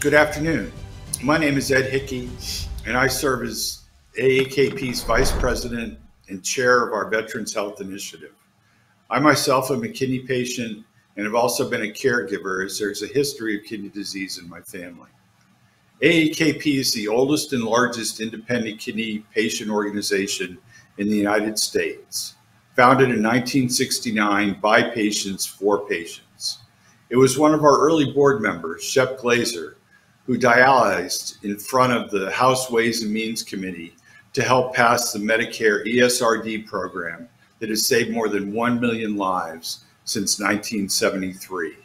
Good afternoon. My name is Ed Hickey, and I serve as AAKP's Vice President and Chair of our Veterans Health Initiative. I myself am a kidney patient and have also been a caregiver as there's a history of kidney disease in my family. AAKP is the oldest and largest independent kidney patient organization in the United States, founded in 1969 by patients for patients. It was one of our early board members, Shep Glazer, who dialyzed in front of the House Ways and Means Committee to help pass the Medicare ESRD program that has saved more than 1 million lives since 1973.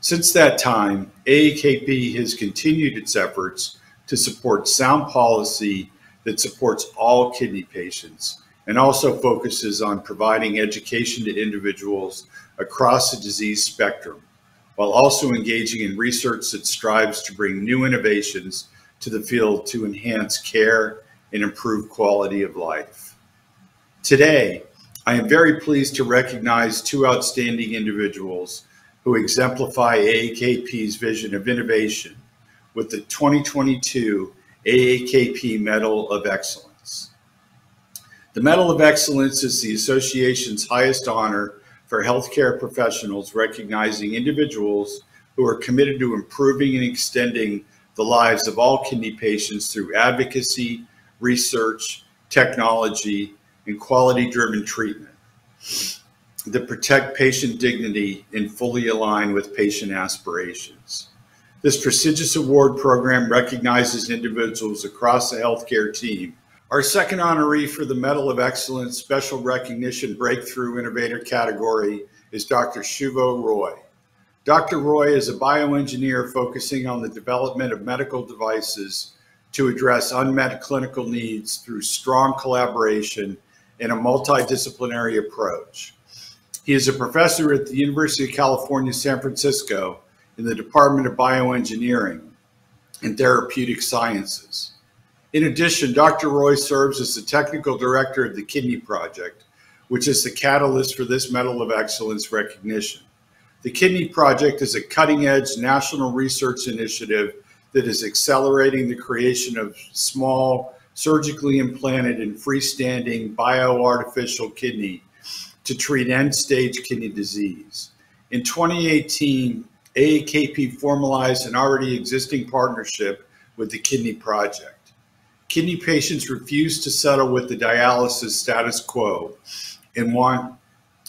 Since that time, AAKP has continued its efforts to support sound policy that supports all kidney patients and also focuses on providing education to individuals across the disease spectrum, while also engaging in research that strives to bring new innovations to the field to enhance care and improve quality of life. Today, I am very pleased to recognize two outstanding individuals who exemplify AAKP's vision of innovation with the 2022 AAKP Medal of Excellence. The Medal of Excellence is the association's highest honor for healthcare professionals recognizing individuals who are committed to improving and extending the lives of all kidney patients through advocacy, research, technology, and quality driven treatment that protect patient dignity and fully align with patient aspirations. This prestigious award program recognizes individuals across the healthcare team. Our second honoree for the Medal of Excellence Special Recognition Breakthrough Innovator category is Dr. Shuvo Roy. Dr. Roy is a bioengineer focusing on the development of medical devices to address unmet clinical needs through strong collaboration and a multidisciplinary approach. He is a professor at the University of California, San Francisco in the Department of Bioengineering and Therapeutic Sciences. In addition, Dr. Roy serves as the technical director of the Kidney Project, which is the catalyst for this Medal of Excellence recognition. The Kidney Project is a cutting edge national research initiative that is accelerating the creation of small, surgically implanted and freestanding bioartificial kidney to treat end stage kidney disease. In 2018, AAKP formalized an already existing partnership with the Kidney Project. Kidney patients refuse to settle with the dialysis status quo and want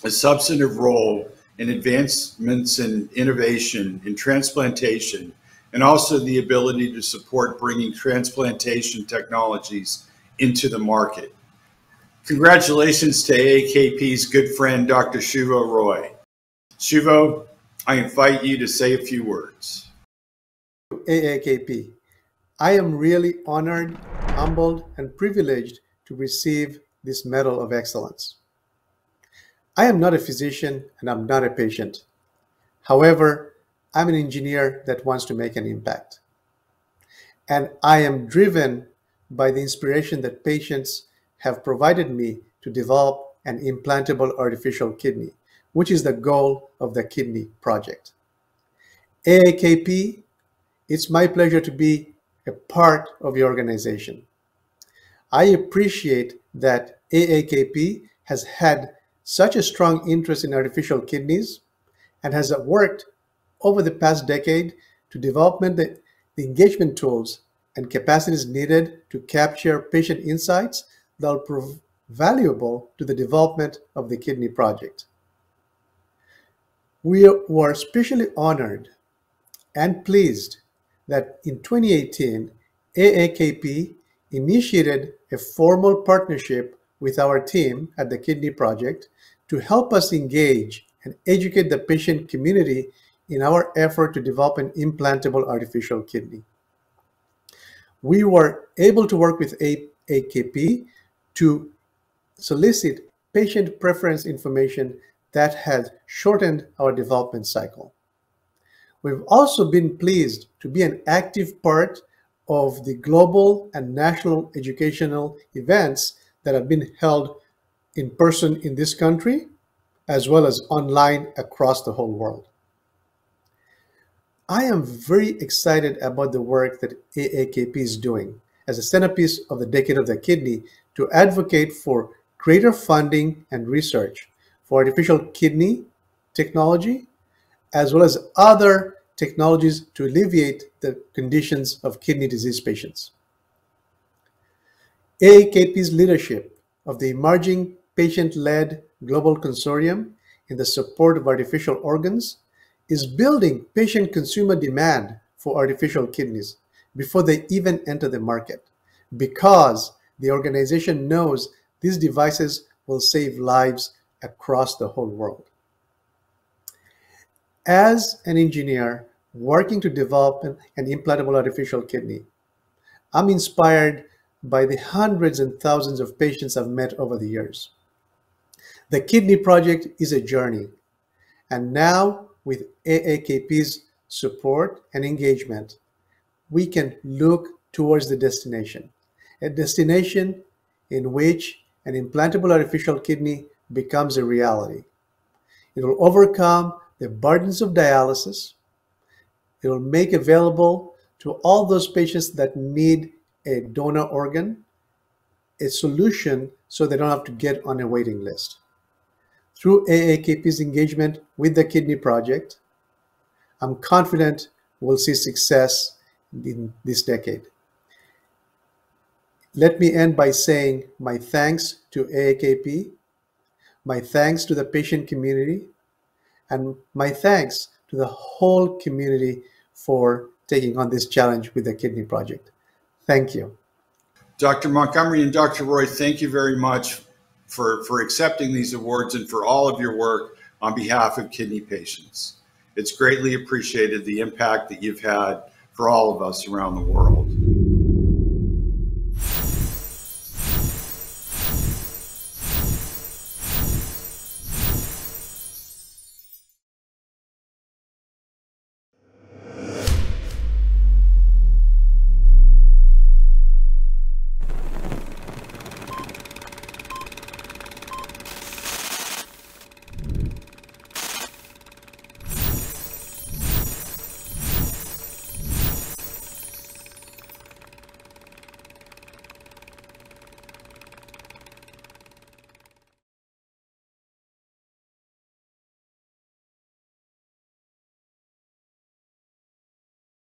a substantive role in advancements in innovation in transplantation and also the ability to support bringing transplantation technologies into the market. Congratulations to AAKP's good friend, Dr. Shuvo Roy. Shuvo, I invite you to say a few words. AAKP, I am really honored, humbled, and privileged to receive this Medal of Excellence. I am not a physician and I'm not a patient. However, I'm an engineer that wants to make an impact. And I am driven by the inspiration that patients have provided me to develop an implantable artificial kidney, which is the goal of the Kidney Project. AAKP, it's my pleasure to be a part of your organization. I appreciate that AAKP has had such a strong interest in artificial kidneys and has worked over the past decade to develop the, the engagement tools and capacities needed to capture patient insights that will prove valuable to the development of the kidney project. We were especially honored and pleased that in 2018, AAKP initiated a formal partnership with our team at the Kidney Project to help us engage and educate the patient community in our effort to develop an implantable artificial kidney. We were able to work with AKP to solicit patient preference information that has shortened our development cycle. We've also been pleased to be an active part of the global and national educational events that have been held in person in this country, as well as online across the whole world. I am very excited about the work that AAKP is doing as a centerpiece of the Decade of the Kidney to advocate for greater funding and research for artificial kidney technology, as well as other technologies to alleviate the conditions of kidney disease patients. AAKP's leadership of the emerging patient-led global consortium in the support of artificial organs is building patient consumer demand for artificial kidneys before they even enter the market because the organization knows these devices will save lives across the whole world. As an engineer working to develop an implantable artificial kidney, I'm inspired by the hundreds and thousands of patients I've met over the years. The Kidney Project is a journey, and now with AAKP's support and engagement, we can look towards the destination, a destination in which an implantable artificial kidney becomes a reality. It will overcome the burdens of dialysis. It will make available to all those patients that need a donor organ a solution so they don't have to get on a waiting list. Through AAKP's engagement with the Kidney Project, I'm confident we'll see success in this decade. Let me end by saying my thanks to AAKP, my thanks to the patient community, and my thanks to the whole community for taking on this challenge with the Kidney Project. Thank you. Dr. Montgomery and Dr. Roy, thank you very much for, for accepting these awards and for all of your work on behalf of kidney patients. It's greatly appreciated the impact that you've had for all of us around the world.